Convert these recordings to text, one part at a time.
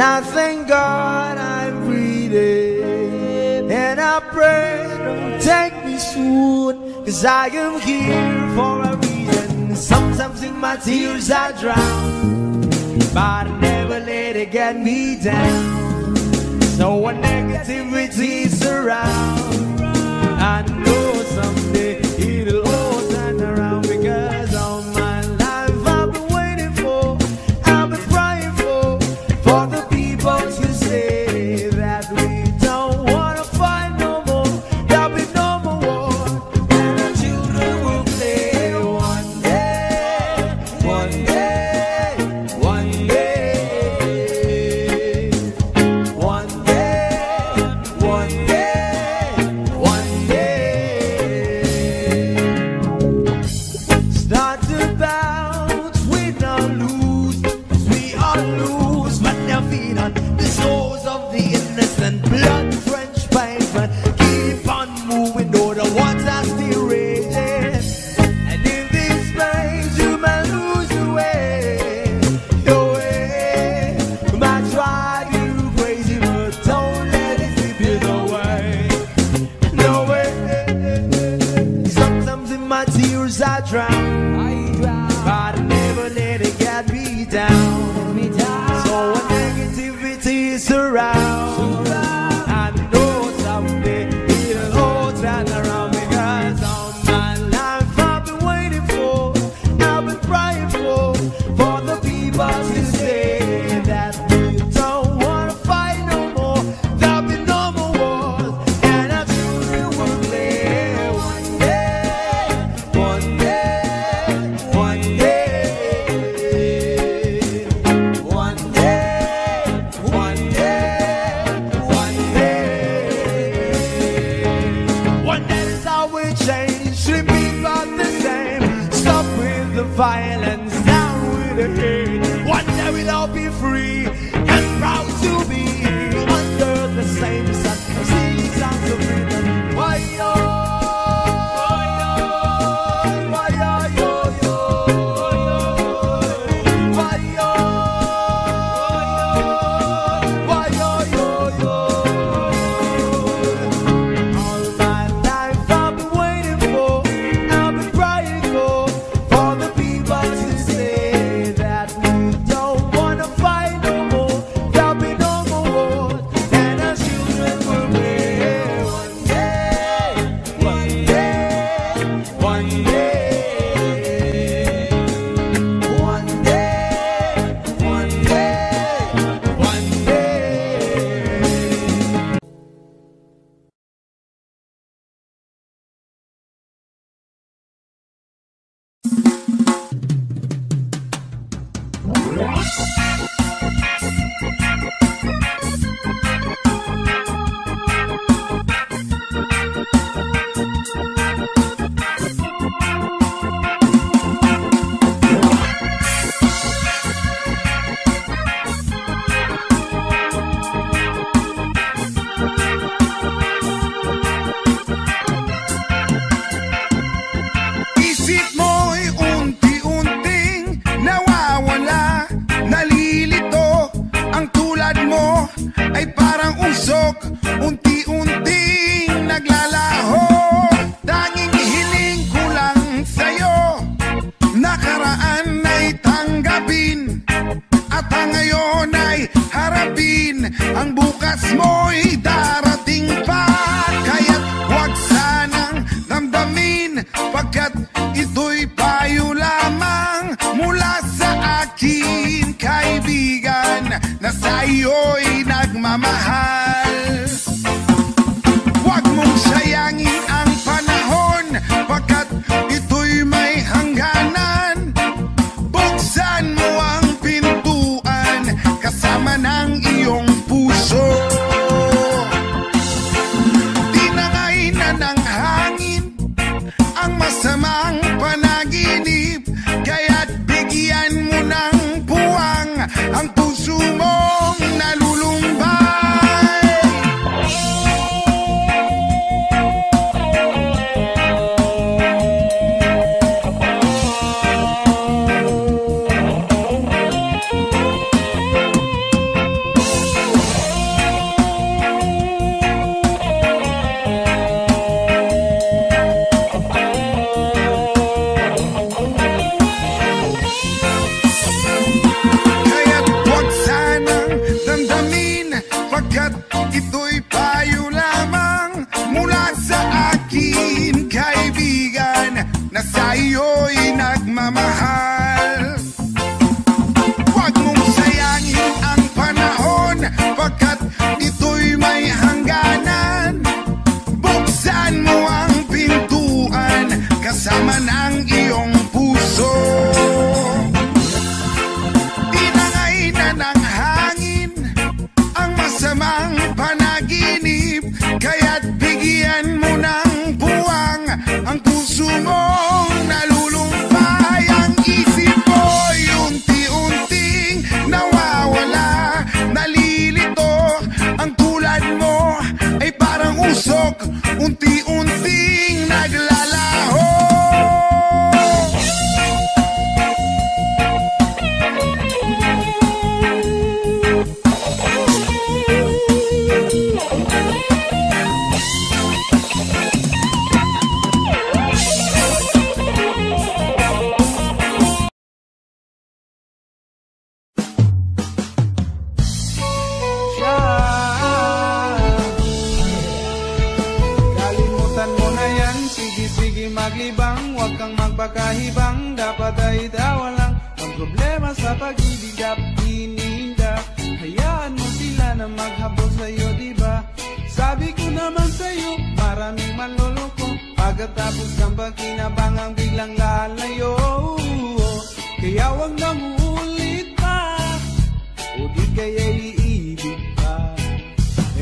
And I thank God I'm breathing. And I pray, don't take me soon. Cause I am here for a reason. Sometimes in my tears I drown. But I never let it get me down. No one negativity surrounds.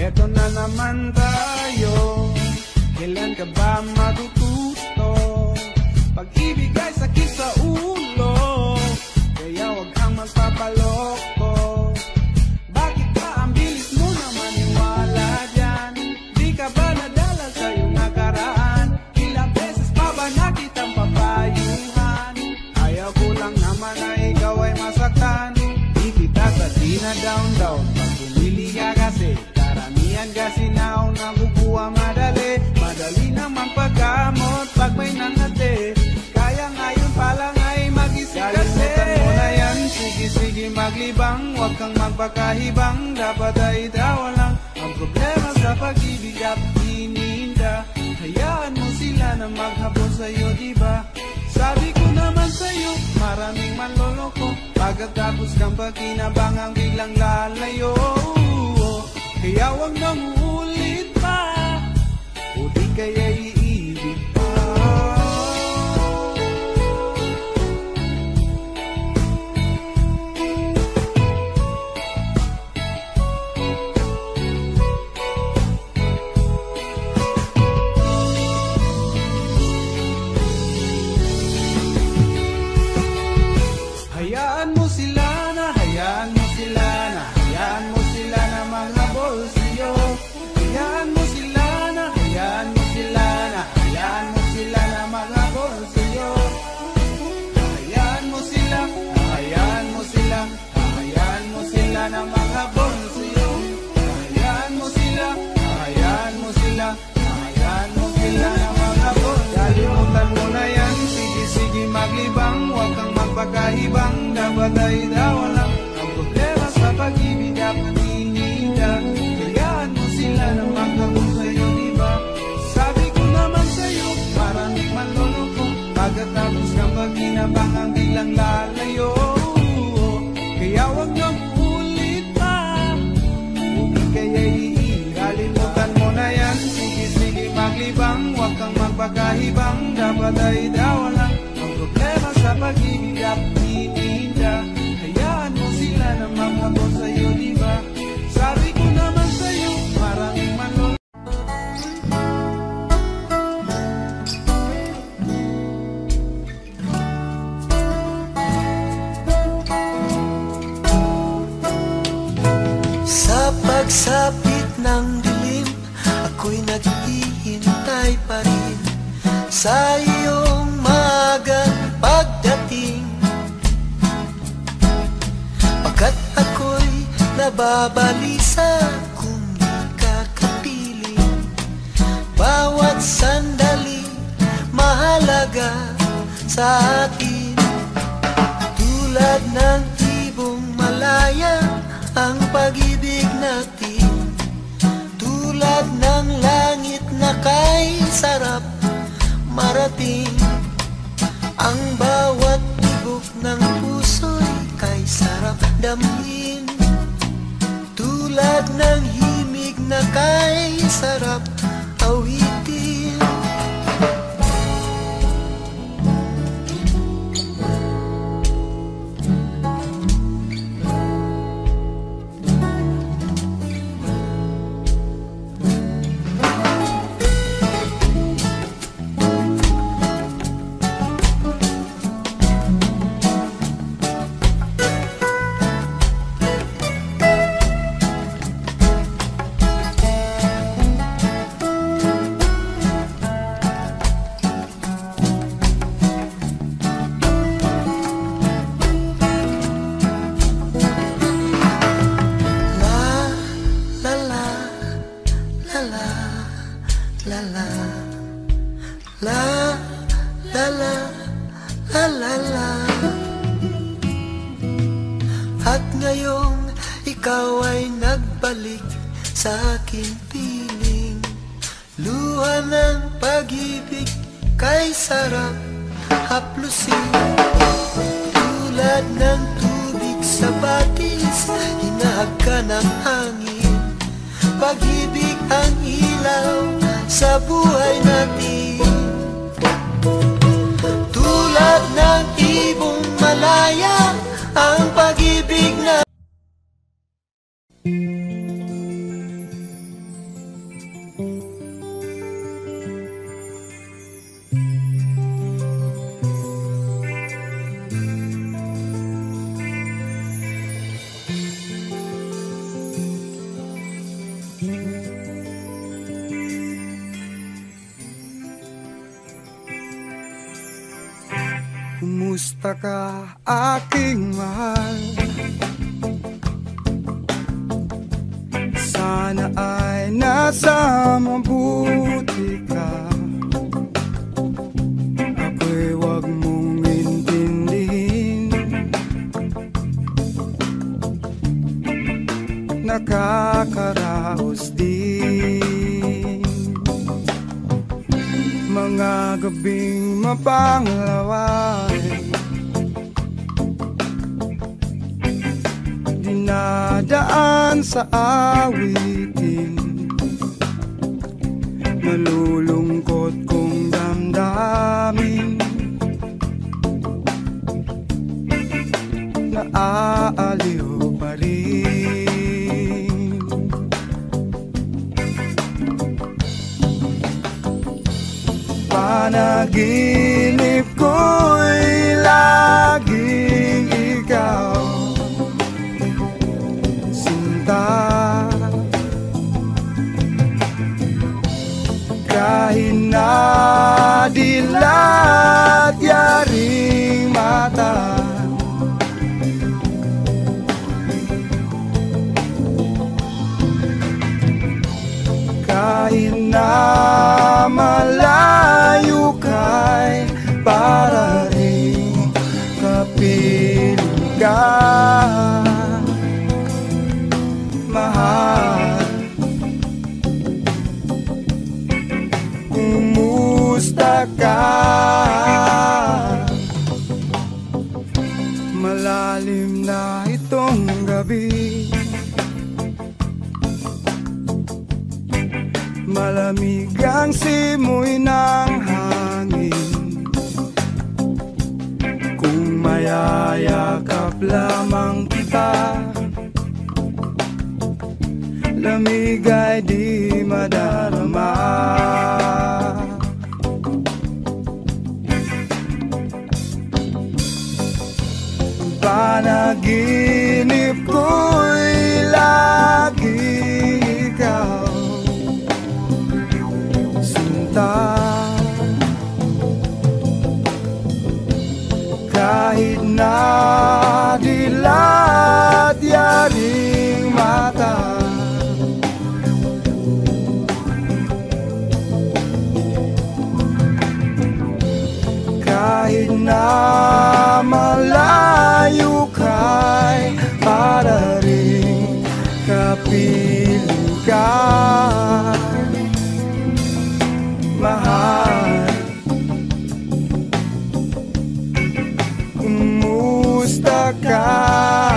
Eto na naman tayo. Kailan ka ba matututo? Pag-ibig ay sakit sa Huwag kang magpakahibang Dapat ay tawa lang. Ang problema sa pag-ibig at hininda Hayaan mo sila na maghabol sa'yo, diba? Sabi ko naman sa'yo, maraming manloloko Pagkatapos kang pagkinabangang biglang lalayo. Kaya huwag nang uulit pa. O di kaya iiwan Magkahibang dapat ay dawalan. Ang problema sa pag-ibig at Nagbabalisa kung kakapiling Bawat sandali mahalaga sa akin Tulad ng tibong malaya ang pag-ibig natin. Tulad ng langit na kay marating. Ang bawat tibok ng puso'y kay sarap damhin. Tulad ng himig na kay sarap Awit pag-ibig ang ilaw sa buhay natin. malalim na itong gabi. Malamig ang simoy ng hangin. Kung mayayakap lamang kita Lamig ay di madarama. panaginip ko'y lagi ikaw. Sinta Kahit na dilat yaring mata. Kahit na malam mahal Kumusta ka?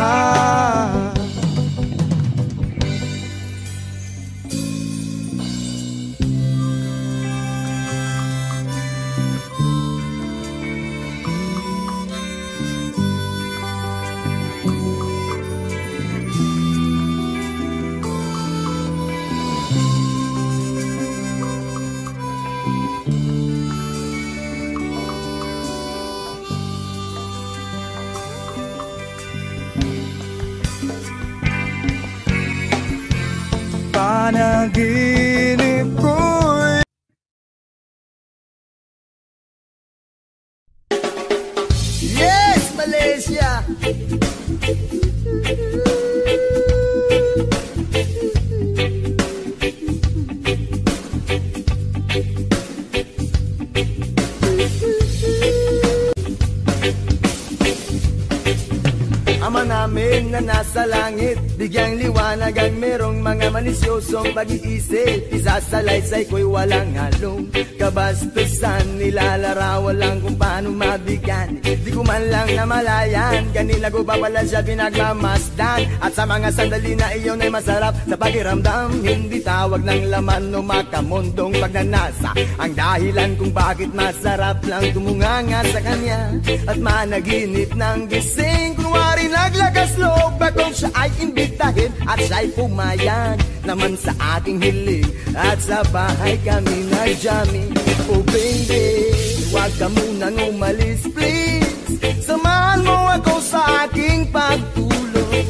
Na nasa langit. Bigyang liwanag ang merong mga manisyosong pag-iisip. Isasalaysay ko'y walang halong kabastusan. Nilalarawan lang kung paano mabigyan. Di ko man lang namalayan. Kanina ko pa pala siya pinagmamasdan? At sa mga sandali na iyon ay masarap Sa pakiramdam. Hindi tawag ng laman o makamundong pagnanasa. Ang dahilan kung bakit masarap lang Tumunganga sa kanya. At managinip ng gising Kunwari naglagas loob Bakong siya ay imbitahin At siya'y pumayag Naman sa aking hiling At sa bahay kami nag-jamming Oh baby Huwag ka munang umalis please. Samahan mo ako sa aking pagtulog.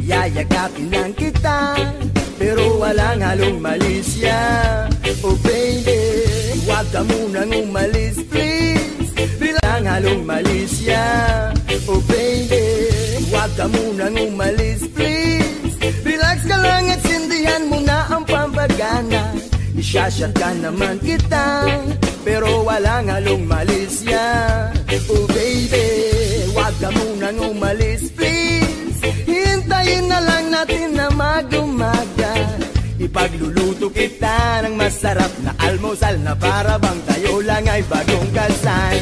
Yayagapin lang kita Pero walang halong malisya Oh baby Huwag ka munang umalis please Bilang halong malisya. Oh baby Huwag ka munang umalis please. Relax ka lang at sindihan mo na ang pampagana. Isyashot ka naman kita Pero walang halong malisya. Oh baby Huwag ka munang umalis please. Hintayin na lang natin na magumaga. Ipagluluto kita ng masarap na almusal Na para bang tayo lang ay bagong kasal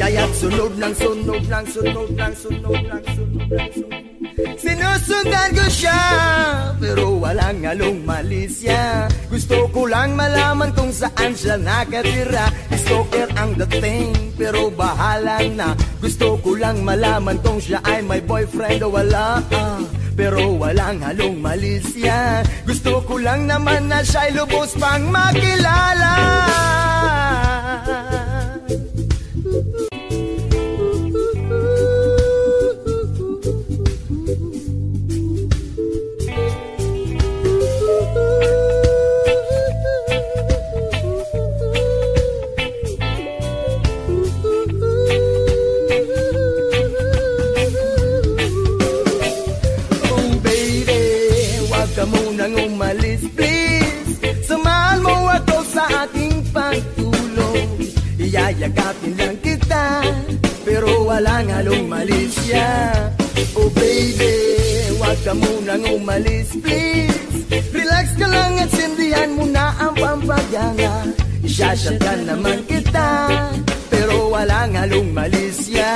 Kaya't sunod ng sunod ng sunod ng sunod ng sunod ng sunod Sinusundan ko siya Pero walang halong malisya Gusto ko lang malaman kung saan siya nakatira. Stalker ang dating Pero bahala na. Gusto ko lang malaman kung siya ay may boyfriend o wala. Pero walang halong malisya Gusto ko lang naman na siya'y lubos pang makilala Pero walang halong malisya Oh baby, huwag ka munang umalis please. Relax ka lang at sindihan mo na ang pampagana Isyashot ka naman kita Pero walang halong malisya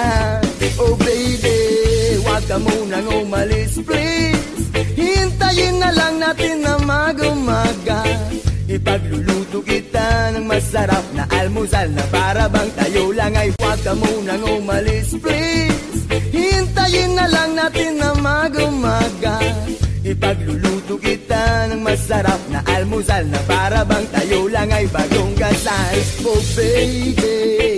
Oh baby, huwag ka munang umalis please. Hintayin na lang natin na magumaga Ipagluluto kita ng masarap na almusal Na para bang tayo lang ay huwag ka munang umalis please. Hintayin na lang natin na magumaga. Ipagluluto kita ng masarap na almusal Na para bang tayo lang ay bagong kasal. Oh baby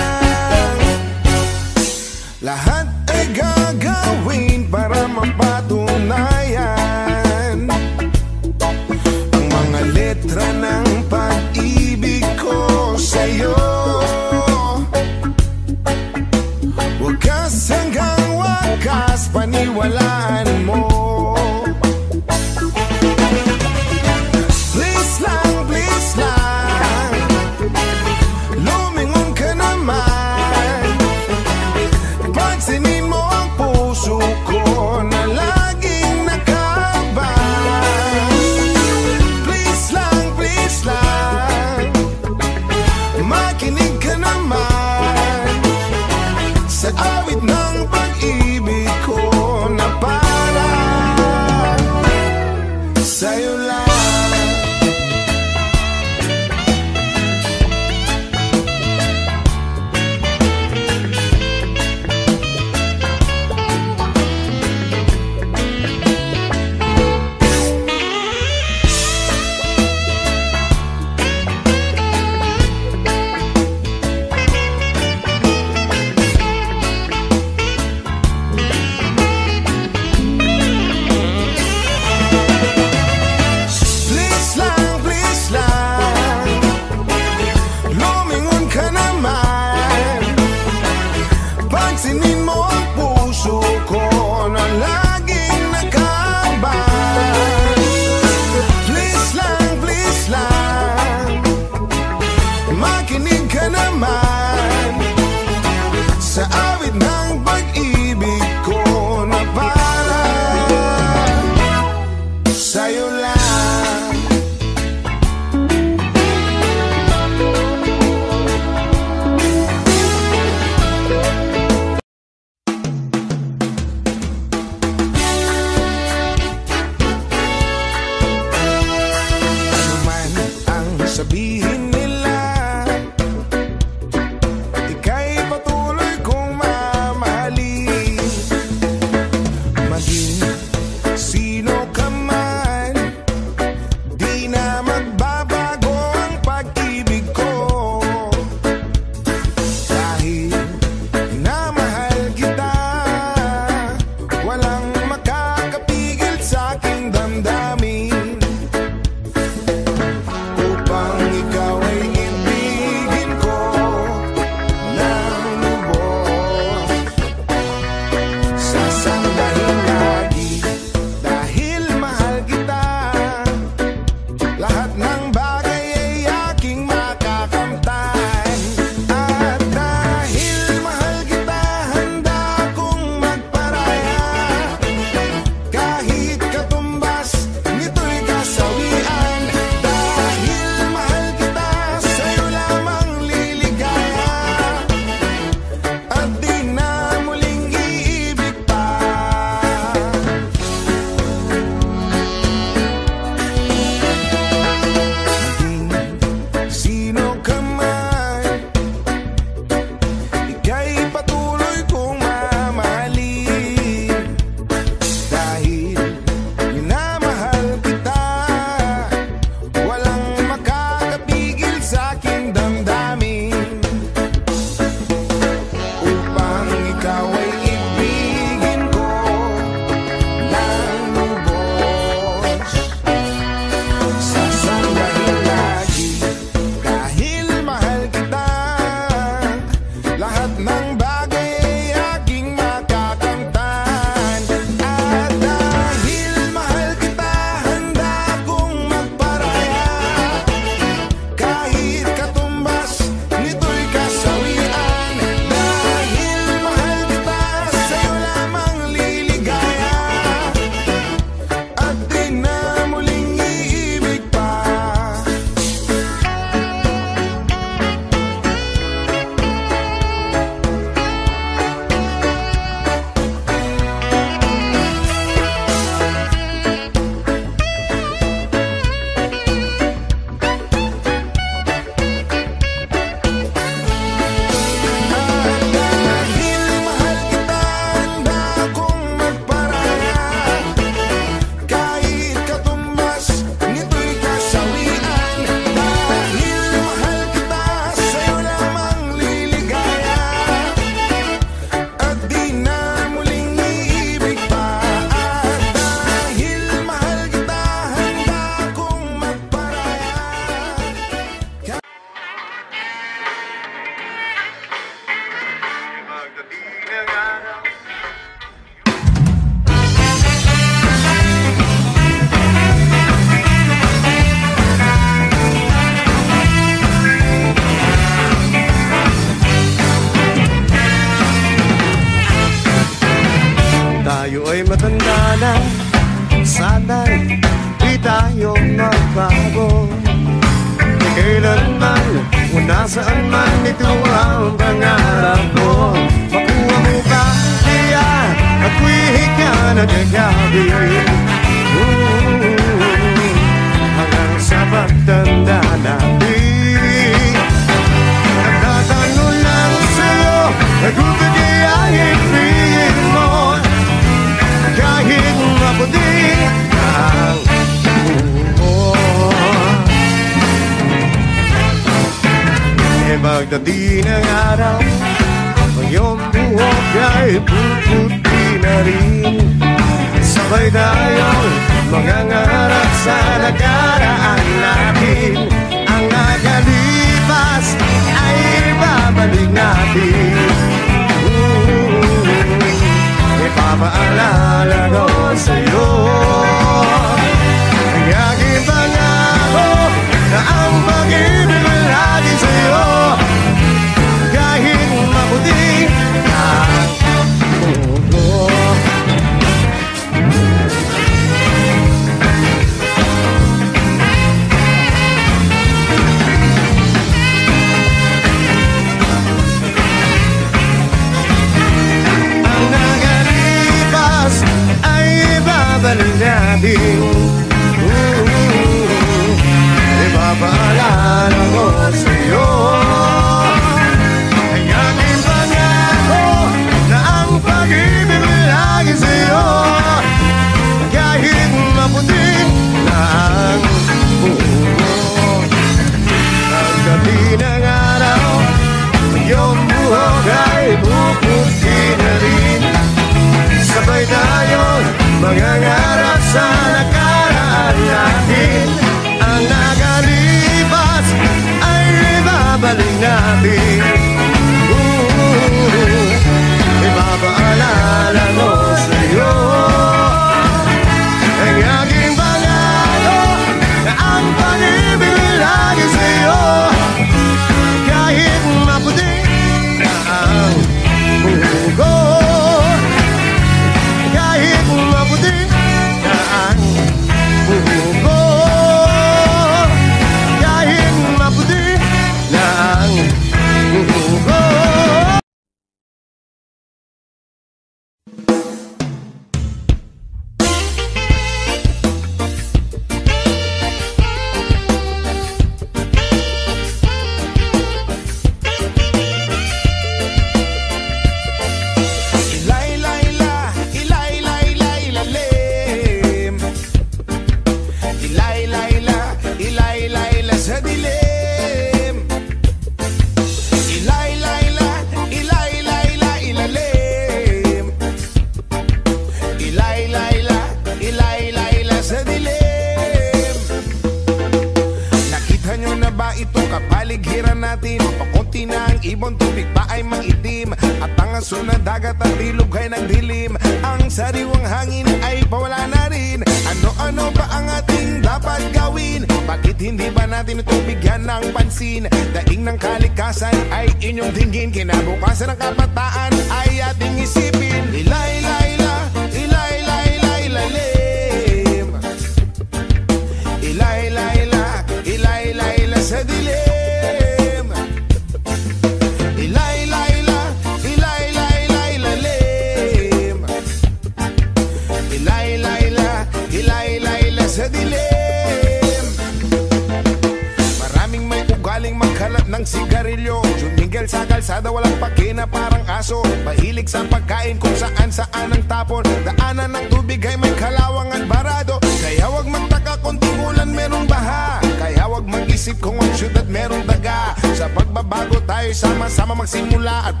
sama-sama magsimula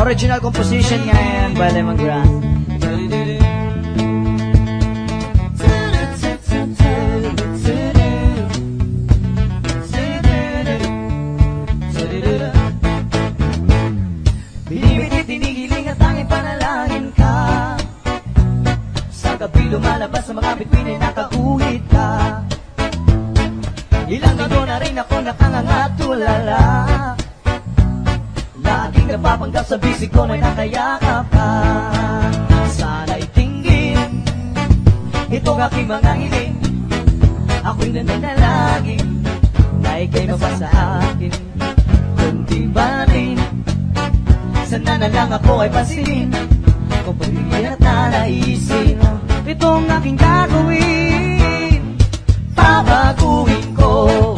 Original composition nga yan by Lemongrass. Binibitit, tinigiling at tanging panalangin ka Sa gabi lumalabas sa mga bituin Napapanggap sa bisig ko may nakayakap ka. Sana'y tinggin Itong aking mga hiling Ako'y nananalangin Na ika'y mabasa akin. Kundi ba rin Sana na lang ako ay pansinin. Kung pagiging at nanaisin Itong aking gagawin Pabaguhin ko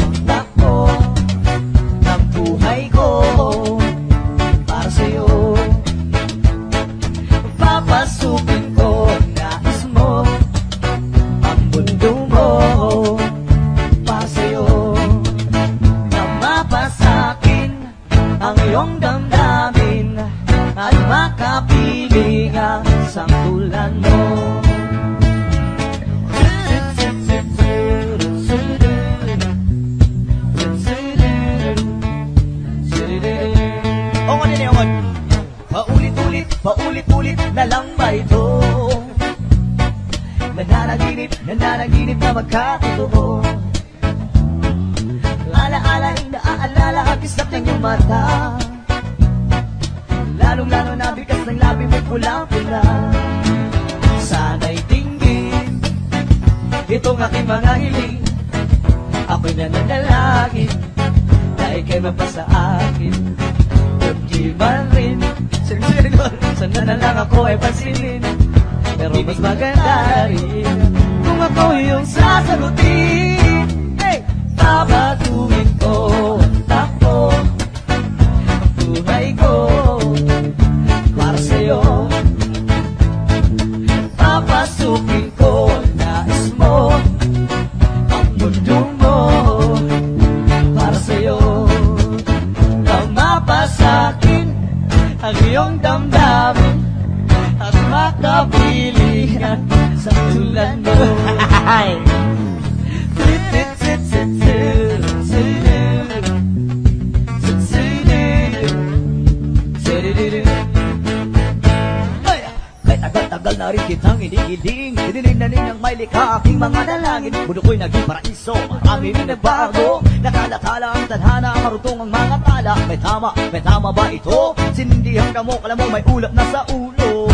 rin nagbago Nakalatala ang tadhana, marutong ang mga tala. May tama, may tama ba ito? Sinindihan ka mo, kala mo may ulap na sa ulo.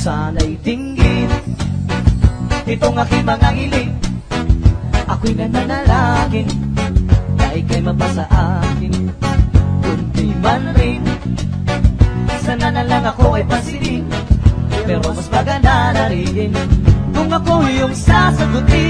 Sana'y tinggin Itong aking mga hiling Ako'y nananalangin Na ika'y mapasa akin. Kundi man rin sana na lang ako ay pansinin Pero mas maganda na rin Kung ako yung sasagutin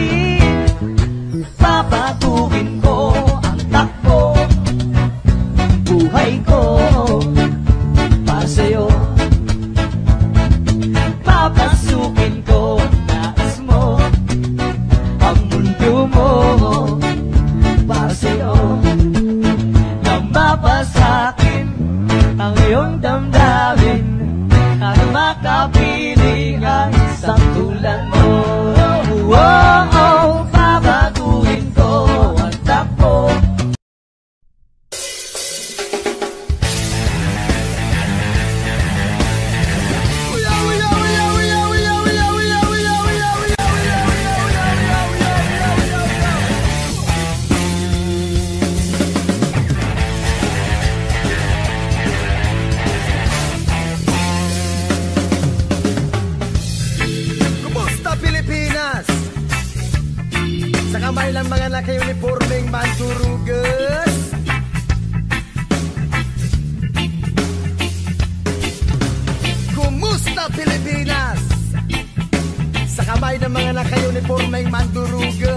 Sa kamay ng mga naka-uniforming mandurugas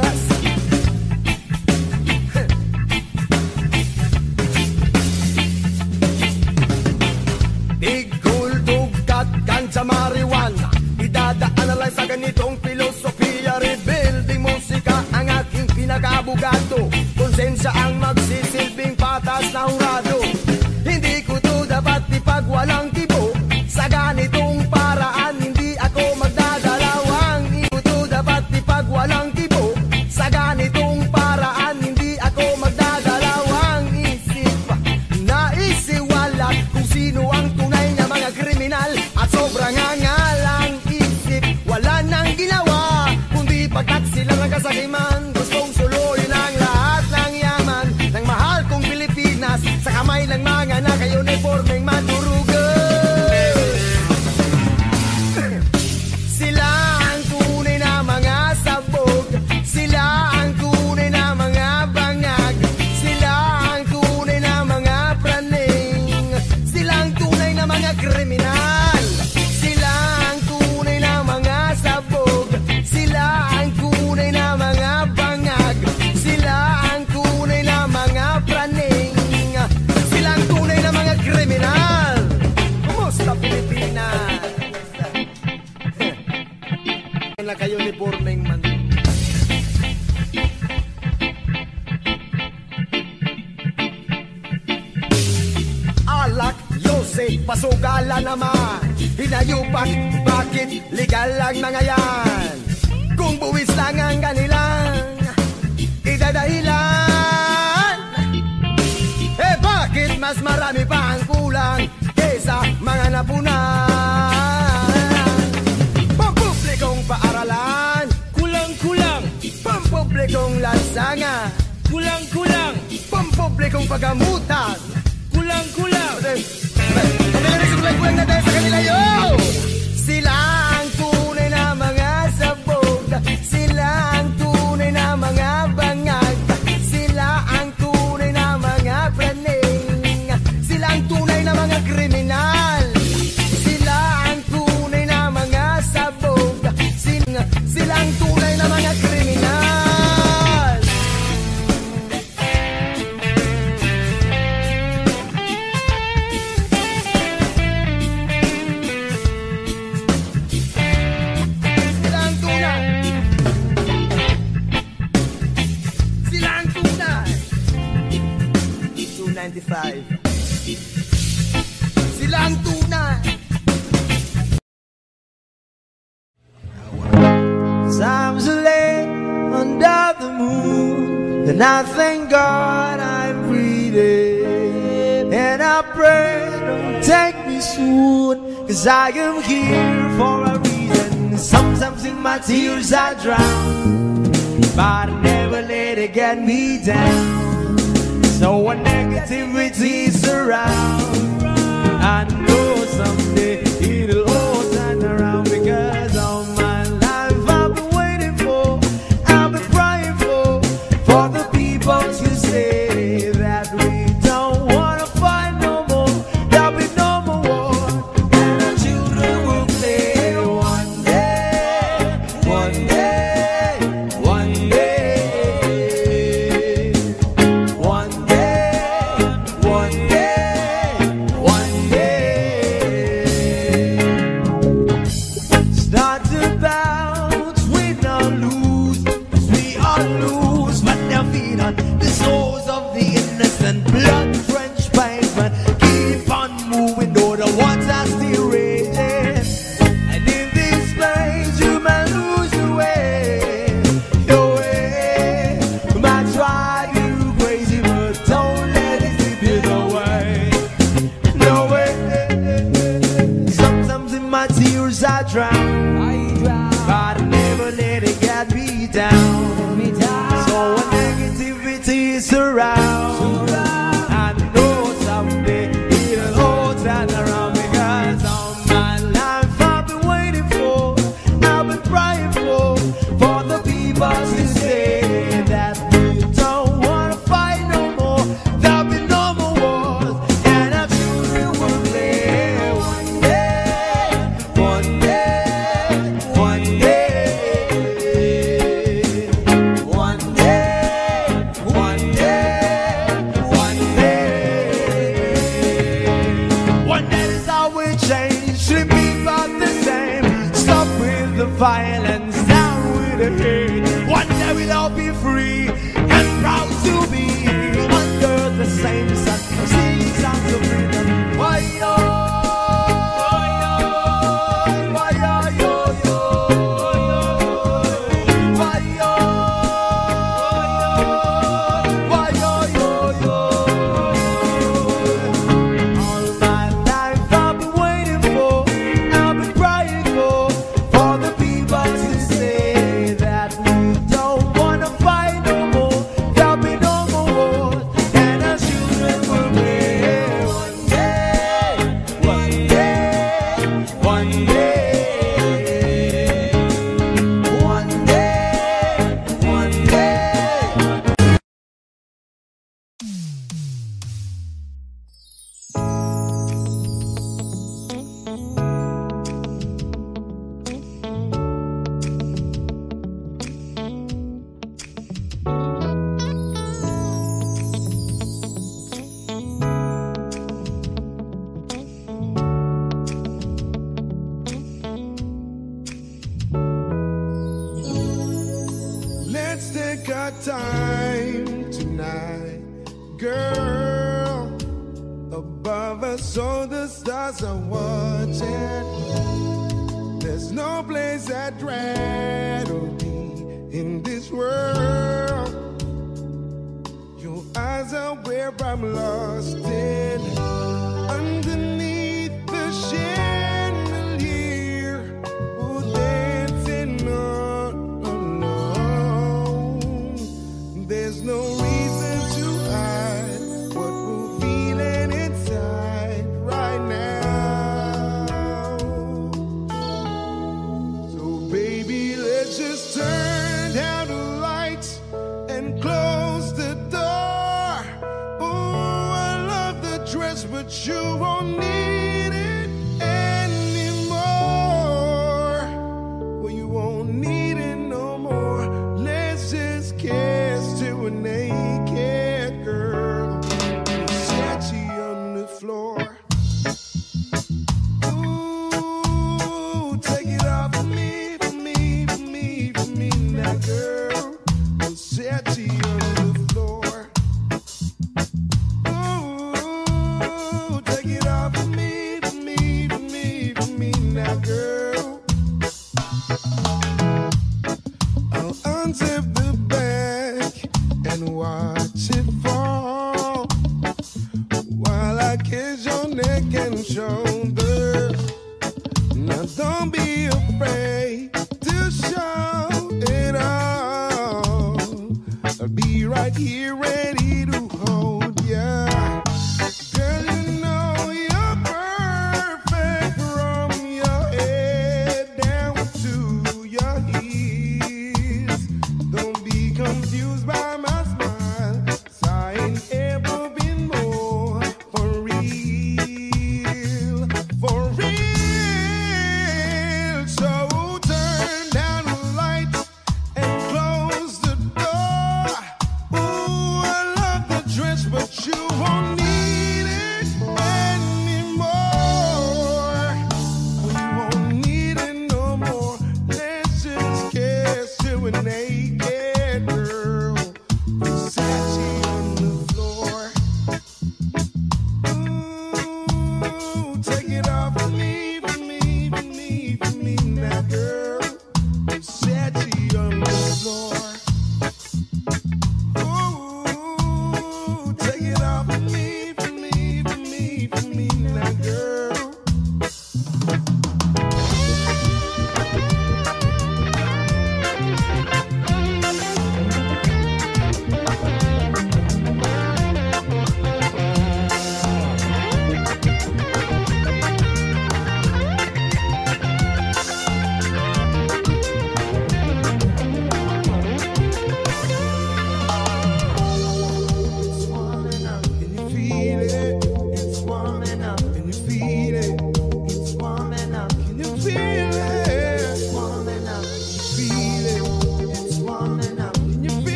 Cause I am here for a reason. Sometimes in my tears I drown. But I never let it get me down. So when negativity surrounds I know someday it'll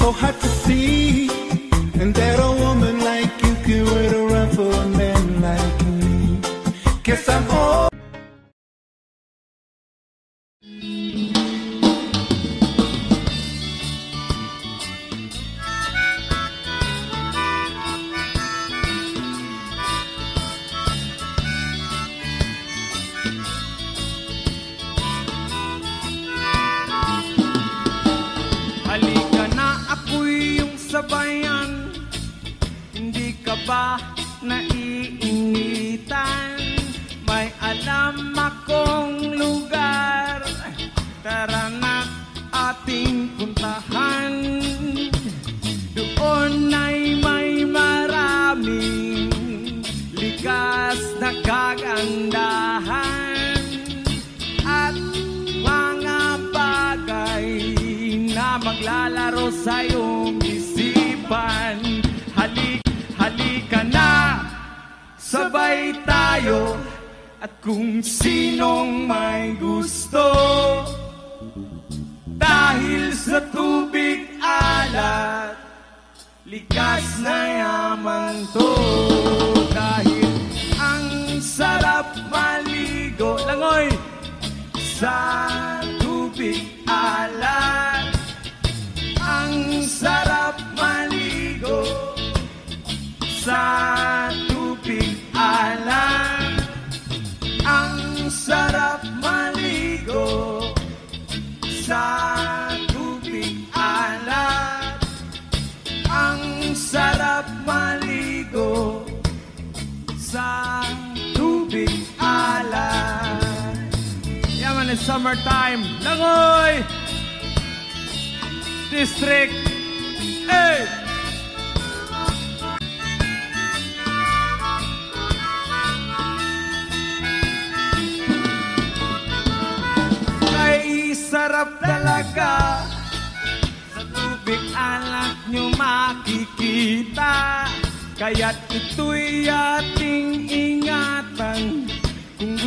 so hard to see, and there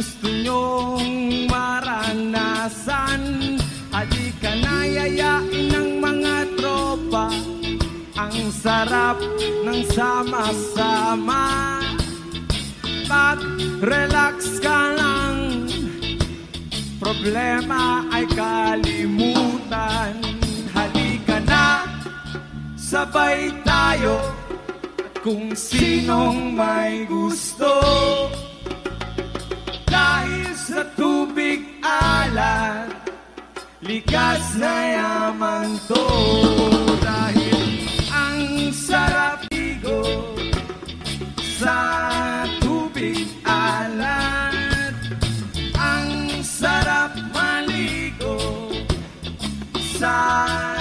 gusto nyong maranasan. Halika na yayain ng mga tropa. Ang sarap ng sama-sama. Mag-relax ka lang. Problema ay kalimutan. Halika na, sabay tayo. At kung sinong may gusto sa tubig alat, likas na yaman to. Dahil ang sarap igo sa tubig alat, ang sarap maligo sa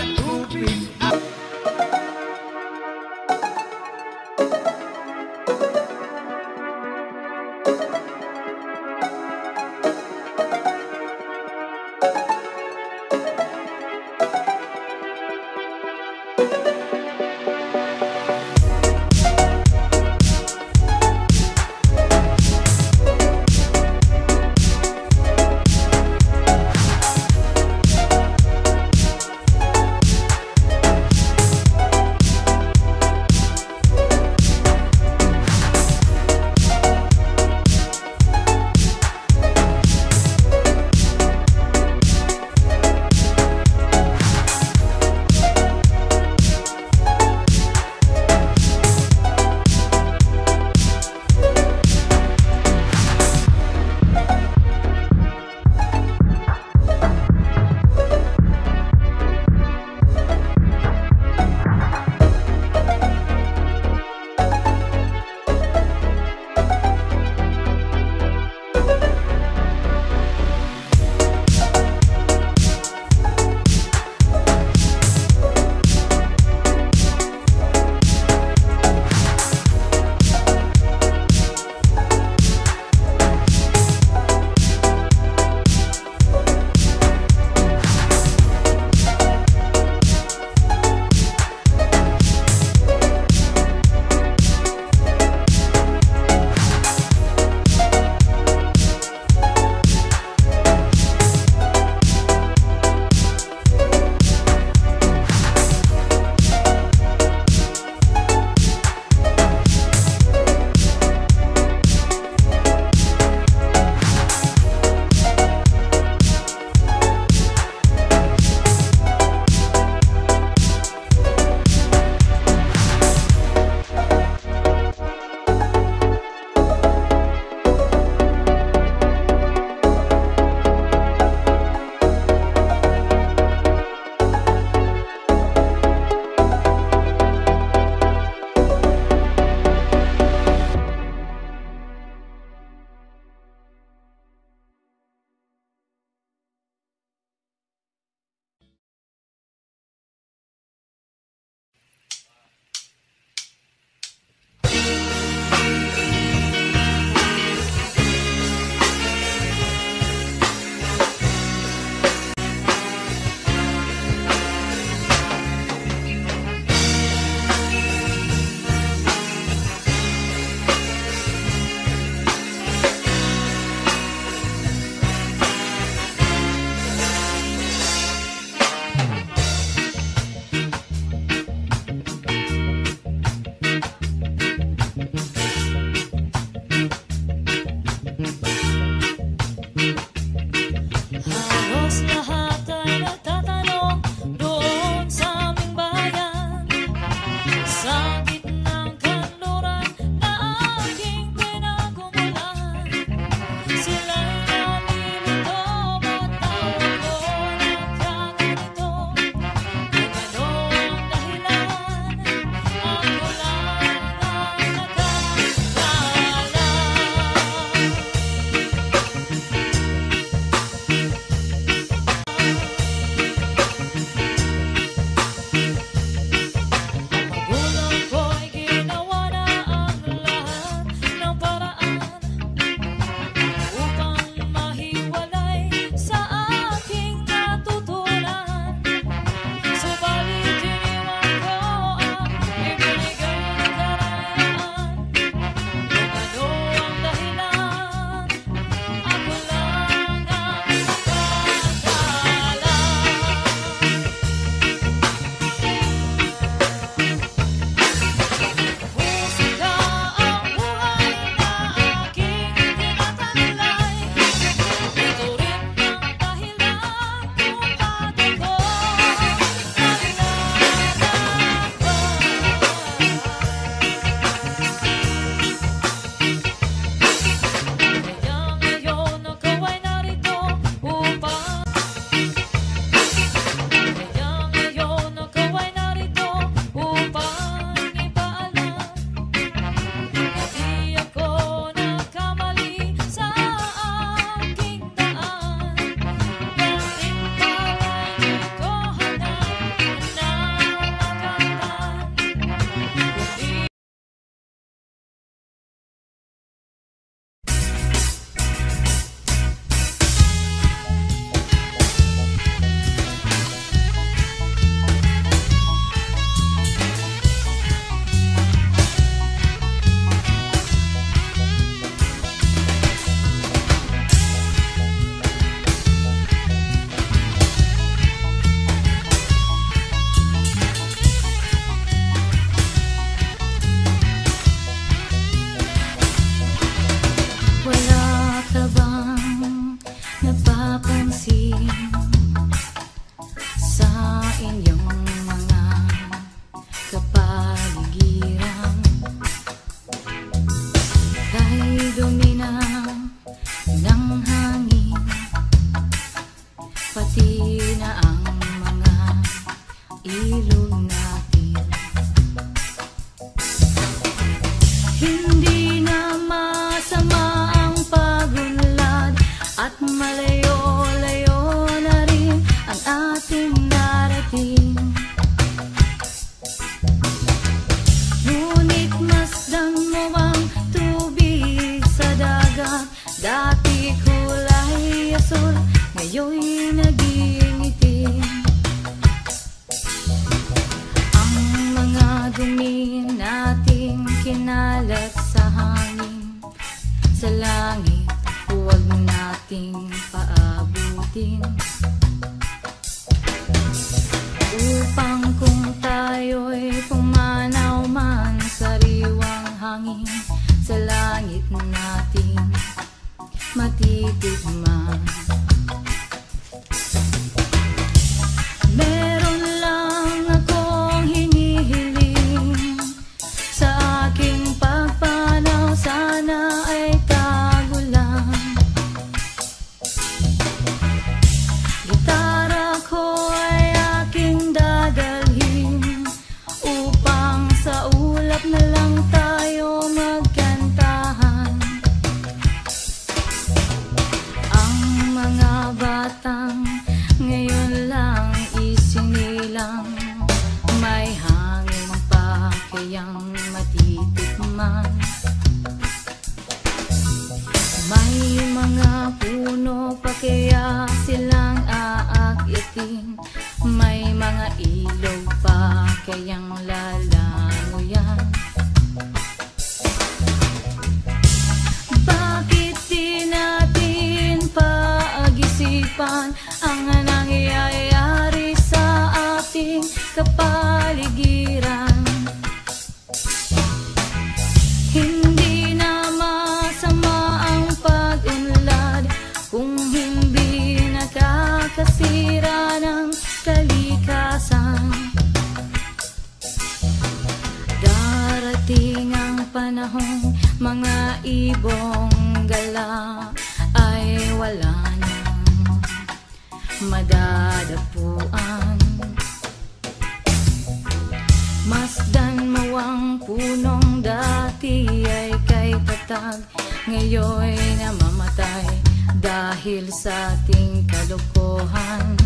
dahil sa ating kalokohan.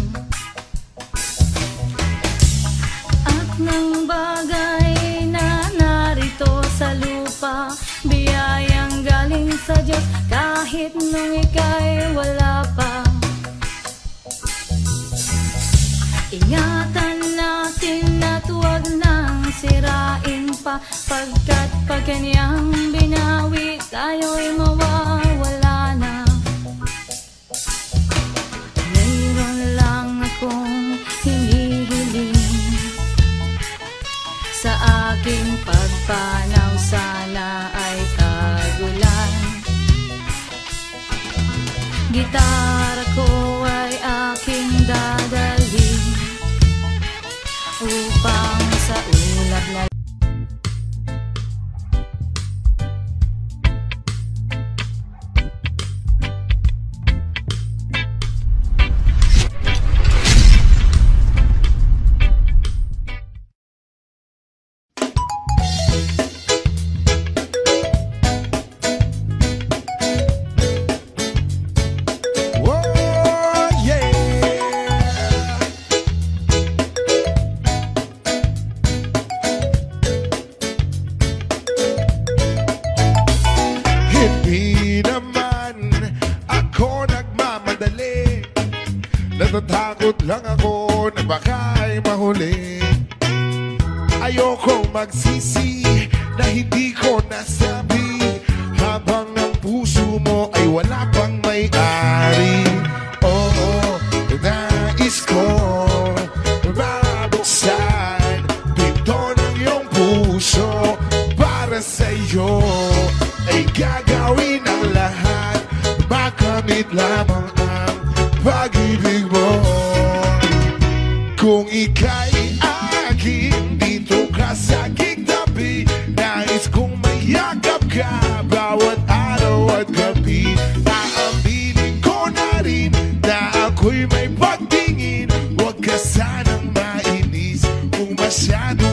At ng bagay na narito sa lupa Biyayang galing sa Diyos kahit nung ika'y wala pa. Ingatan natin at huwag nang sirain pa Pagkat pag kanyang binawi tayo'y mawawala panaw sana ay kagulan Gitara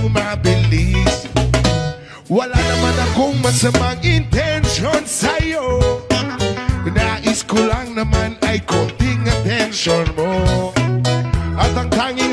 mabilis. Wala naman akong masamang intention sa'yo. Nais ko lang naman ay konting attention mo. At ang tanging